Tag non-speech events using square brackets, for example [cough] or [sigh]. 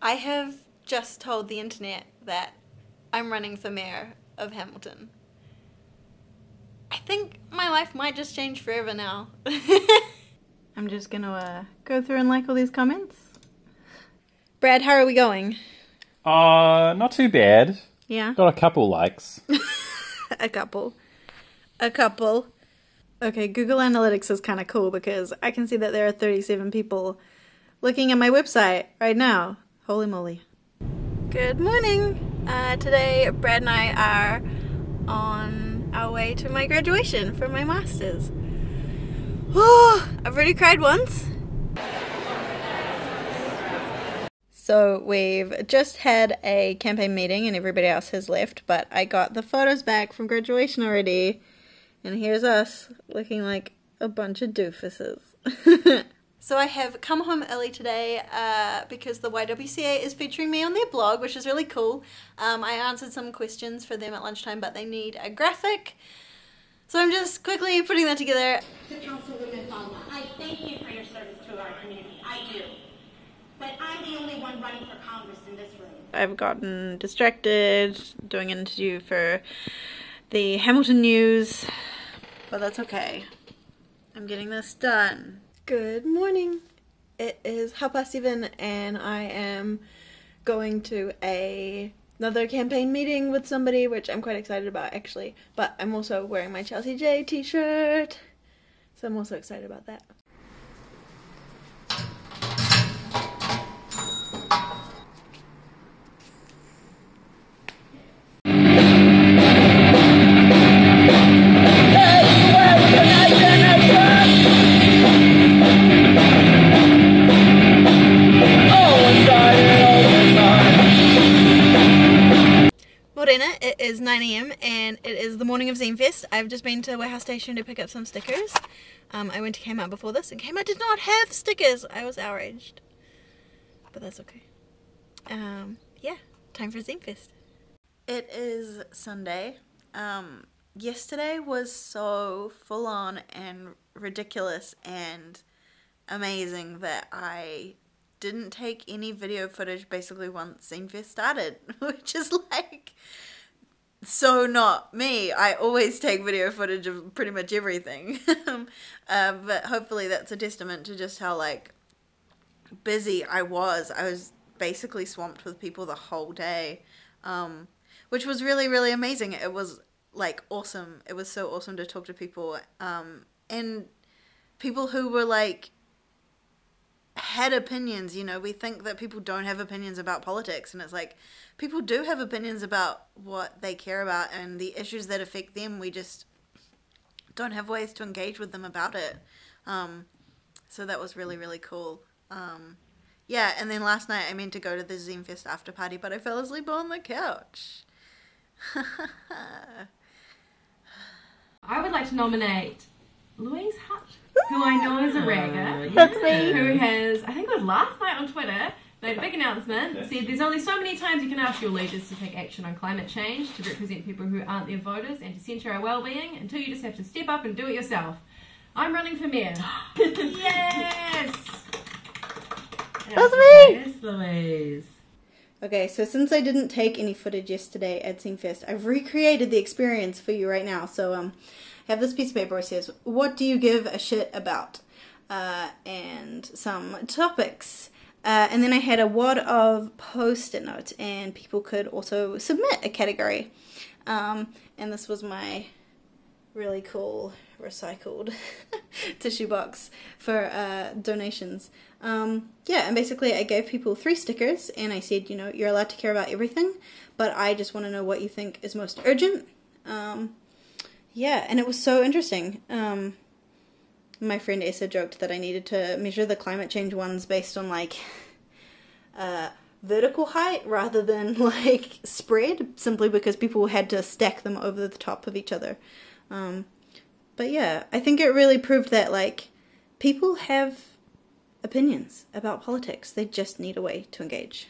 I have just told the internet that I'm running for mayor of Hamilton. I think my life might just change forever now. [laughs] I'm just gonna uh, go through and like all these comments. Brad, how are we going? Uh, not too bad. Yeah. Got a couple likes. [laughs] a couple. A couple. Okay, Google Analytics is kind of cool because I can see that there are 37 people looking at my website right now. Holy moly. Good morning. Uh, today, Brad and I are on our way to my graduation for my master's. Oh, I've already cried once. So we've just had a campaign meeting and everybody else has left, but I got the photos back from graduation already. And here's us looking like a bunch of doofuses. [laughs] so I have come home early today uh, because the YWCA is featuring me on their blog, which is really cool. Um, I answered some questions for them at lunchtime, but they need a graphic. So I'm just quickly putting that together. To Councilwoman Falma, I thank you for your service to our community. I do. But I'm the only one running for Congress in this room. I've gotten distracted doing an interview for the Hamilton News, but that's okay. I'm getting this done. Good morning. It is half past seven, and I am going to a another campaign meeting with somebody, which I'm quite excited about actually. But I'm also wearing my Chelsea J t-shirt, so I'm also excited about that. Is 9am and it is the morning of Zinefest. I've just been to Warehouse Stationery to pick up some stickers. Um, I went to Kmart before this and Kmart did not have stickers. I was outraged. But that's okay. Um, yeah, time for Zinefest. It is Sunday. Um, yesterday was so full on and ridiculous and amazing that I didn't take any video footage basically once Zinefest started, [laughs] which is like so not me. I always take video footage of pretty much everything. [laughs] uh, but hopefully that's a testament to just how like busy I was. I was basically swamped with people the whole day, um, which was really, really amazing. It was like awesome. It was so awesome to talk to people um, and people who were like had opinions. You know, we think that people don't have opinions about politics, and it's like people do have opinions about what they care about and the issues that affect them. We just don't have ways to engage with them about it. Um, so that was really, really cool. Um, yeah, and then last night I meant to go to the Zinefest after party, but I fell asleep on the couch. [laughs] I would like to nominate Louise Hutt, who I know is a ragger. That's me. Who has, I think it was last night on Twitter, made a big announcement, said there's only so many times you can ask your leaders to take action on climate change, to represent people who aren't their voters, and to centre our well-being, until you just have to step up and do it yourself. I'm running for mayor. [gasps] yes! That's me! Yes, Louise. Okay, so since I didn't take any footage yesterday at Zinefest, I've recreated the experience for you right now. So um, I have this piece of paper which says, "What do you give a shit about?" Uh, and some topics. Uh, and then I had a wad of post-it notes, and people could also submit a category. Um, and this was my really cool recycled [laughs] tissue box for uh, donations. Um, yeah, and basically I gave people three stickers and I said, you know, you're allowed to care about everything, but I just want to know what you think is most urgent. Um, yeah, and it was so interesting. Um, my friend Essa joked that I needed to measure the climate change ones based on like uh, vertical height rather than [laughs] like spread, simply because people had to stack them over the top of each other. Um, but yeah, I think it really proved that like people have opinions about politics. They just need a way to engage.